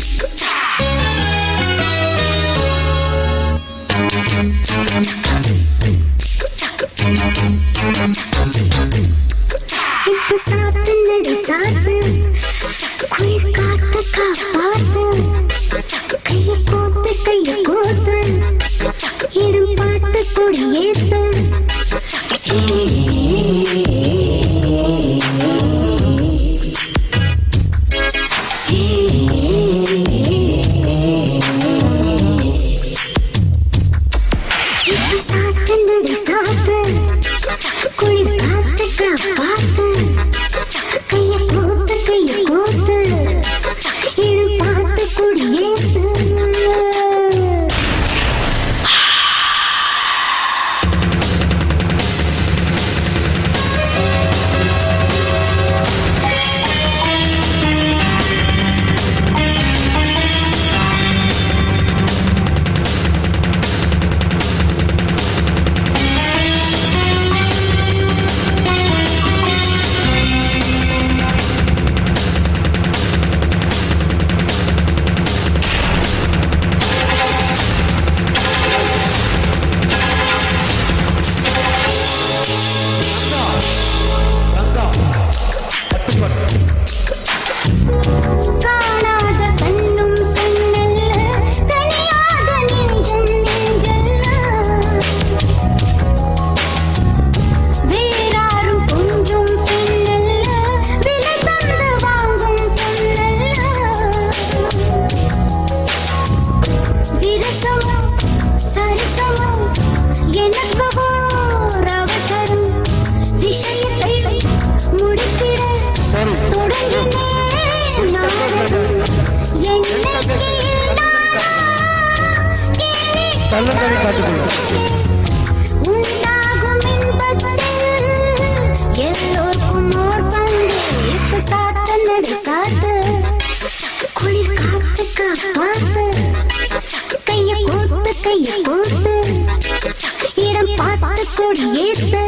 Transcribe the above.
Thank you. நடு காட்டுக்குள்ள குளிர் காத்து கைய கைய இடம் பார்த்து கொடியேத்து